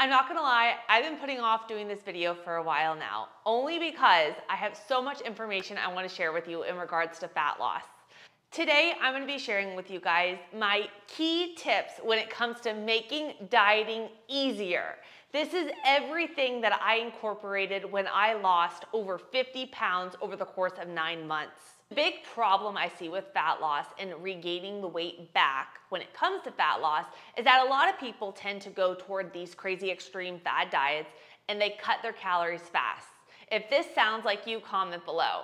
I'm not gonna lie, I've been putting off doing this video for a while now, only because I have so much information I wanna share with you in regards to fat loss. Today, I'm gonna be sharing with you guys my key tips when it comes to making dieting easier. This is everything that I incorporated when I lost over 50 pounds over the course of nine months. Big problem I see with fat loss and regaining the weight back when it comes to fat loss is that a lot of people tend to go toward these crazy extreme fad diets and they cut their calories fast. If this sounds like you, comment below.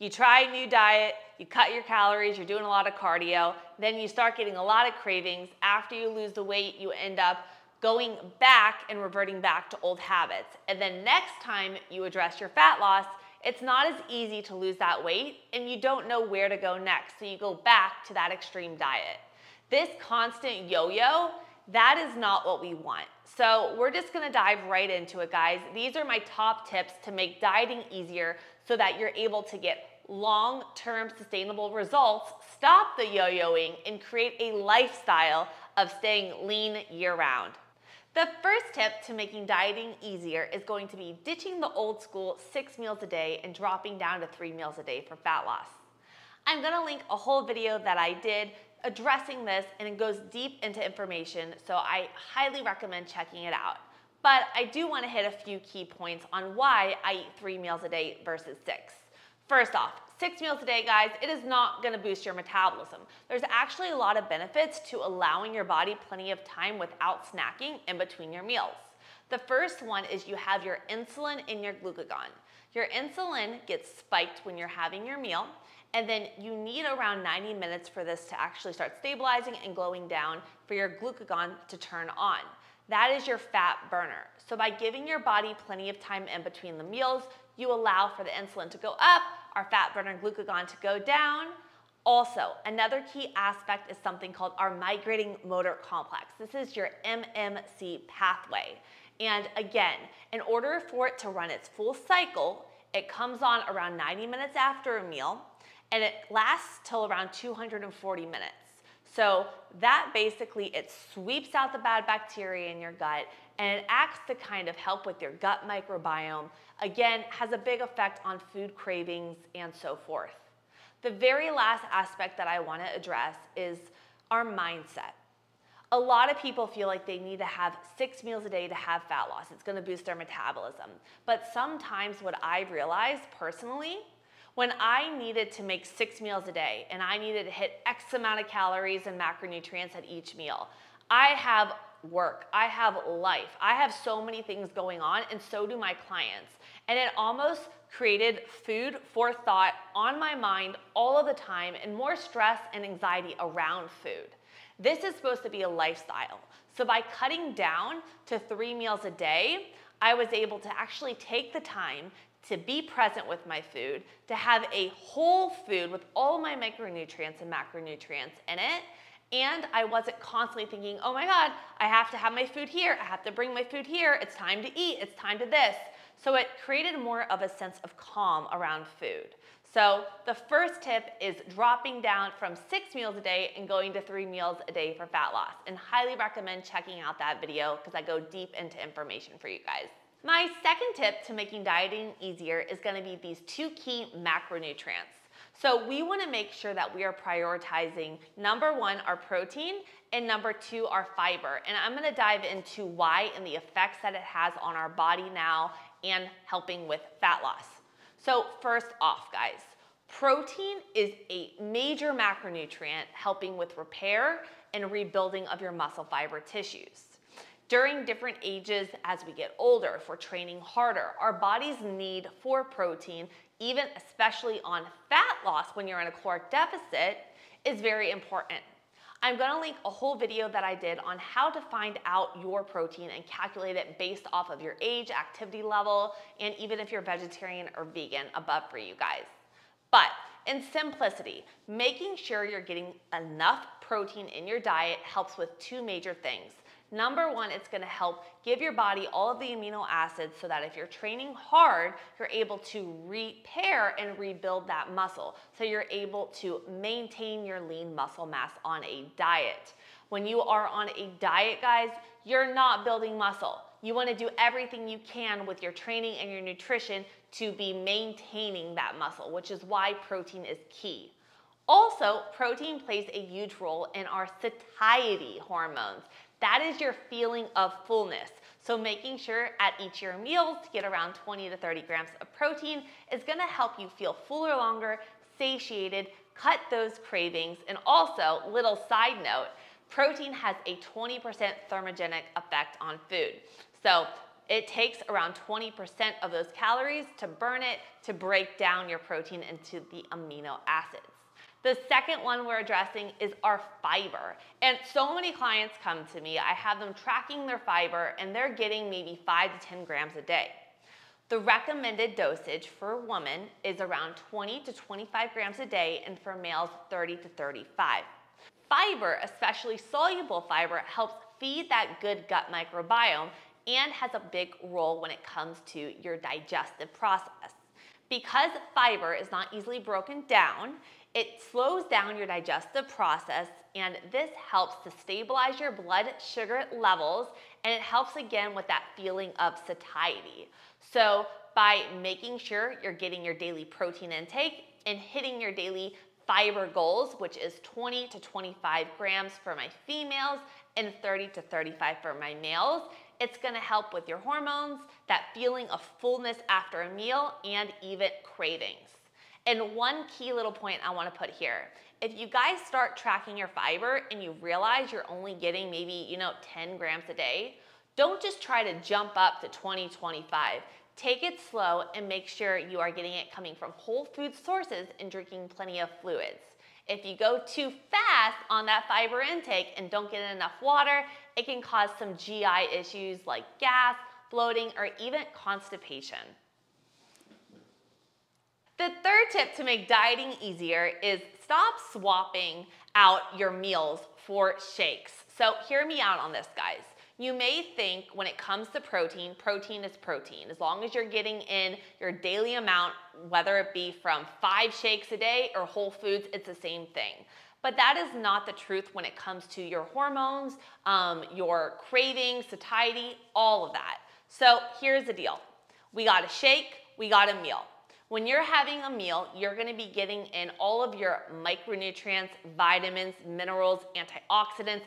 You try a new diet, you cut your calories, you're doing a lot of cardio, then you start getting a lot of cravings. After you lose the weight, you end up going back and reverting back to old habits. And then next time you address your fat loss, it's not as easy to lose that weight and you don't know where to go next. So you go back to that extreme diet. This constant yo-yo, that is not what we want. So we're just gonna dive right into it, guys. These are my top tips to make dieting easier so that you're able to get long-term sustainable results, stop the yo-yoing, and create a lifestyle of staying lean year-round. The first tip to making dieting easier is going to be ditching the old school six meals a day and dropping down to three meals a day for fat loss. I'm gonna link a whole video that I did addressing this and it goes deep into information, so I highly recommend checking it out. But I do wanna hit a few key points on why I eat three meals a day versus six. First off, six meals a day, guys, it is not gonna boost your metabolism. There's actually a lot of benefits to allowing your body plenty of time without snacking in between your meals. The first one is you have your insulin and your glucagon. Your insulin gets spiked when you're having your meal, and then you need around 90 minutes for this to actually start stabilizing and glowing down for your glucagon to turn on. That is your fat burner. So by giving your body plenty of time in between the meals, you allow for the insulin to go up, our fat burner glucagon to go down. Also, another key aspect is something called our migrating motor complex. This is your MMC pathway. And again, in order for it to run its full cycle, it comes on around 90 minutes after a meal and it lasts till around 240 minutes. So that basically, it sweeps out the bad bacteria in your gut and it acts to kind of help with your gut microbiome. Again, has a big effect on food cravings and so forth. The very last aspect that I wanna address is our mindset. A lot of people feel like they need to have six meals a day to have fat loss. It's gonna boost their metabolism. But sometimes what I've realized personally when I needed to make six meals a day and I needed to hit X amount of calories and macronutrients at each meal, I have work, I have life, I have so many things going on, and so do my clients. And it almost created food for thought on my mind all of the time and more stress and anxiety around food. This is supposed to be a lifestyle. So by cutting down to three meals a day, I was able to actually take the time to be present with my food, to have a whole food with all my micronutrients and macronutrients in it. And I wasn't constantly thinking, oh my God, I have to have my food here. I have to bring my food here. It's time to eat. It's time to this. So it created more of a sense of calm around food. So the first tip is dropping down from six meals a day and going to three meals a day for fat loss. And highly recommend checking out that video because I go deep into information for you guys. My second tip to making dieting easier is gonna be these two key macronutrients. So we wanna make sure that we are prioritizing number one, our protein, and number two, our fiber. And I'm gonna dive into why and the effects that it has on our body now and helping with fat loss. So first off, guys, protein is a major macronutrient helping with repair and rebuilding of your muscle fiber tissues. During different ages as we get older, if we're training harder, our body's need for protein, even especially on fat loss when you're in a caloric deficit, is very important. I'm gonna link a whole video that I did on how to find out your protein and calculate it based off of your age, activity level, and even if you're vegetarian or vegan above for you guys. But in simplicity, making sure you're getting enough protein in your diet helps with two major things. Number one, it's gonna help give your body all of the amino acids so that if you're training hard, you're able to repair and rebuild that muscle. So you're able to maintain your lean muscle mass on a diet. When you are on a diet, guys, you're not building muscle. You wanna do everything you can with your training and your nutrition to be maintaining that muscle, which is why protein is key. Also, protein plays a huge role in our satiety hormones. That is your feeling of fullness. So making sure at each of your meals to get around 20 to 30 grams of protein is gonna help you feel fuller longer, satiated, cut those cravings, and also, little side note, protein has a 20% thermogenic effect on food. So it takes around 20% of those calories to burn it to break down your protein into the amino acids. The second one we're addressing is our fiber. And so many clients come to me, I have them tracking their fiber and they're getting maybe five to 10 grams a day. The recommended dosage for a woman is around 20 to 25 grams a day and for males 30 to 35. Fiber, especially soluble fiber, helps feed that good gut microbiome and has a big role when it comes to your digestive process. Because fiber is not easily broken down, it slows down your digestive process and this helps to stabilize your blood sugar levels and it helps again with that feeling of satiety. So by making sure you're getting your daily protein intake and hitting your daily fiber goals, which is 20 to 25 grams for my females and 30 to 35 for my males, it's gonna help with your hormones, that feeling of fullness after a meal, and even cravings. And one key little point I wanna put here, if you guys start tracking your fiber and you realize you're only getting maybe, you know, 10 grams a day, don't just try to jump up to 20, 25. Take it slow and make sure you are getting it coming from whole food sources and drinking plenty of fluids. If you go too fast on that fiber intake and don't get enough water, it can cause some GI issues like gas, bloating, or even constipation. The third tip to make dieting easier is stop swapping out your meals for shakes. So hear me out on this, guys. You may think when it comes to protein, protein is protein. As long as you're getting in your daily amount, whether it be from five shakes a day or whole foods, it's the same thing. But that is not the truth when it comes to your hormones, um, your cravings, satiety, all of that. So here's the deal. We got a shake, we got a meal. When you're having a meal, you're gonna be getting in all of your micronutrients, vitamins, minerals, antioxidants,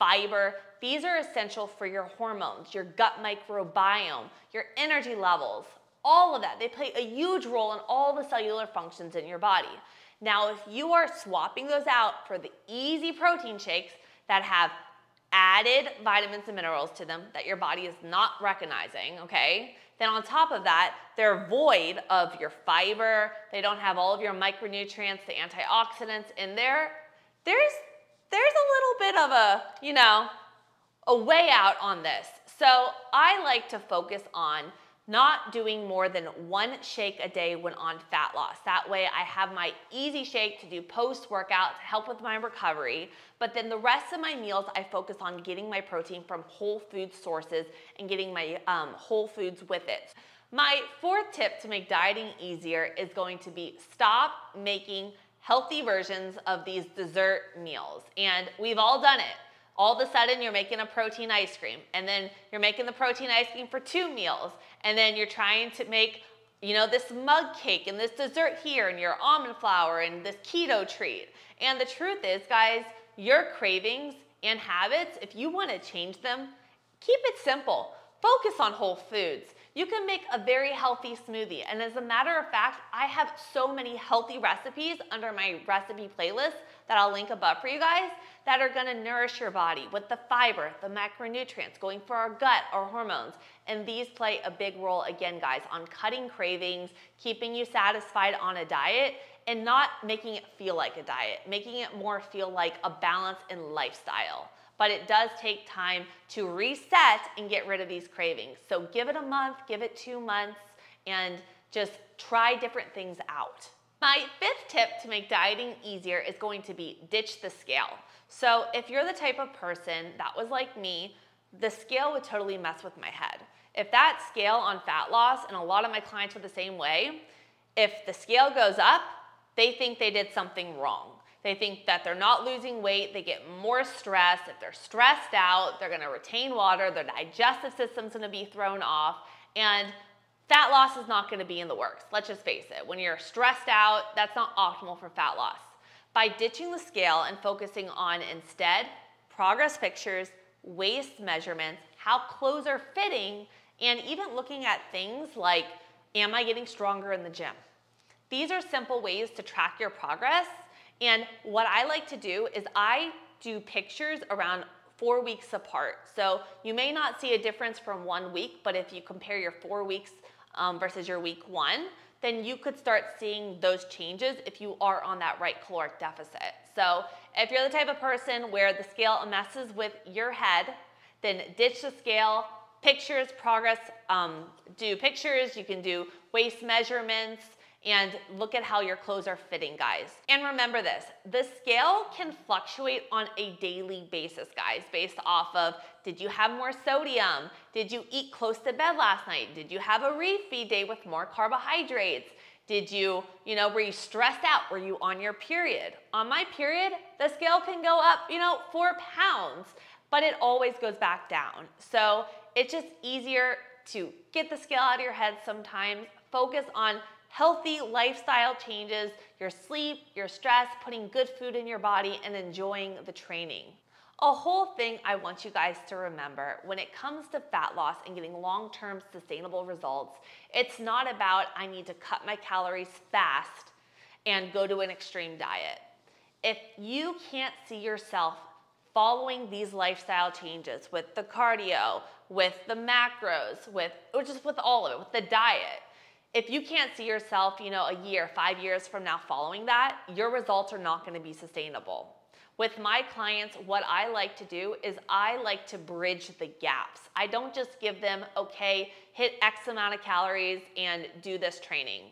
fiber. These are essential for your hormones, your gut microbiome, your energy levels, all of that. They play a huge role in all the cellular functions in your body. Now, if you are swapping those out for the easy protein shakes that have added vitamins and minerals to them that your body is not recognizing, okay? Then on top of that, they're void of your fiber. They don't have all of your micronutrients, the antioxidants in there. There's, there's a little bit of a, you know, a way out on this. So I like to focus on not doing more than one shake a day when on fat loss. That way I have my easy shake to do post-workout to help with my recovery, but then the rest of my meals I focus on getting my protein from whole food sources and getting my um, whole foods with it. My fourth tip to make dieting easier is going to be stop making healthy versions of these dessert meals. And we've all done it all of a sudden you're making a protein ice cream and then you're making the protein ice cream for two meals and then you're trying to make you know this mug cake and this dessert here and your almond flour and this keto treat. And the truth is guys your cravings and habits if you want to change them keep it simple. Focus on whole foods you can make a very healthy smoothie. And as a matter of fact, I have so many healthy recipes under my recipe playlist that I'll link above for you guys that are gonna nourish your body with the fiber, the macronutrients, going for our gut, our hormones. And these play a big role, again, guys, on cutting cravings, keeping you satisfied on a diet, and not making it feel like a diet, making it more feel like a balance in lifestyle but it does take time to reset and get rid of these cravings. So give it a month, give it two months, and just try different things out. My fifth tip to make dieting easier is going to be ditch the scale. So if you're the type of person that was like me, the scale would totally mess with my head. If that scale on fat loss, and a lot of my clients are the same way, if the scale goes up, they think they did something wrong. They think that they're not losing weight, they get more stress. If they're stressed out, they're gonna retain water, their digestive system's gonna be thrown off, and fat loss is not gonna be in the works. Let's just face it. When you're stressed out, that's not optimal for fat loss. By ditching the scale and focusing on instead progress pictures, waist measurements, how clothes are fitting, and even looking at things like, am I getting stronger in the gym? These are simple ways to track your progress. And what I like to do is I do pictures around four weeks apart. So you may not see a difference from one week, but if you compare your four weeks um, versus your week one, then you could start seeing those changes if you are on that right caloric deficit. So if you're the type of person where the scale messes with your head, then ditch the scale, pictures, progress, um, do pictures, you can do waist measurements, and look at how your clothes are fitting, guys. And remember this, the scale can fluctuate on a daily basis, guys, based off of did you have more sodium? Did you eat close to bed last night? Did you have a refeed day with more carbohydrates? Did you, you know, were you stressed out? Were you on your period? On my period, the scale can go up, you know, four pounds, but it always goes back down. So it's just easier to get the scale out of your head sometimes, focus on healthy lifestyle changes, your sleep, your stress, putting good food in your body, and enjoying the training. A whole thing I want you guys to remember when it comes to fat loss and getting long-term sustainable results, it's not about I need to cut my calories fast and go to an extreme diet. If you can't see yourself following these lifestyle changes with the cardio, with the macros, with or just with all of it, with the diet, if you can't see yourself, you know, a year, five years from now following that, your results are not gonna be sustainable. With my clients, what I like to do is I like to bridge the gaps. I don't just give them, okay, hit X amount of calories and do this training.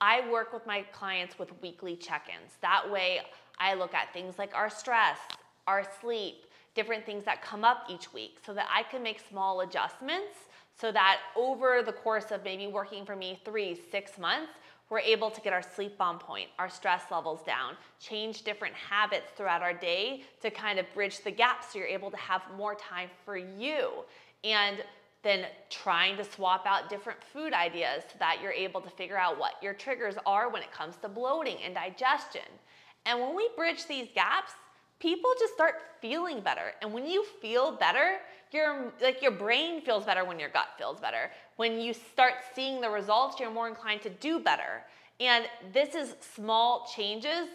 I work with my clients with weekly check-ins. That way I look at things like our stress, our sleep, different things that come up each week so that I can make small adjustments so that over the course of maybe working for me three, six months, we're able to get our sleep on point, our stress levels down, change different habits throughout our day to kind of bridge the gap so you're able to have more time for you. And then trying to swap out different food ideas so that you're able to figure out what your triggers are when it comes to bloating and digestion. And when we bridge these gaps, people just start feeling better. And when you feel better, your like your brain feels better when your gut feels better. When you start seeing the results, you're more inclined to do better. And this is small changes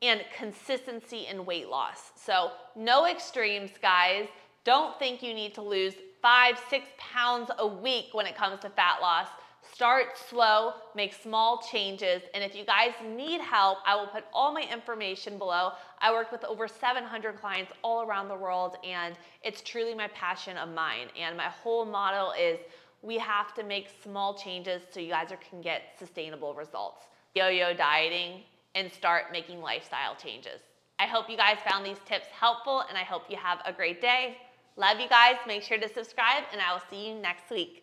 and consistency in weight loss. So no extremes, guys. Don't think you need to lose five, six pounds a week when it comes to fat loss. Start slow, make small changes, and if you guys need help, I will put all my information below. I work with over 700 clients all around the world, and it's truly my passion of mine. And my whole motto is we have to make small changes so you guys can get sustainable results. Yo-yo dieting and start making lifestyle changes. I hope you guys found these tips helpful, and I hope you have a great day. Love you guys. Make sure to subscribe, and I will see you next week.